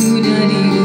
do da dee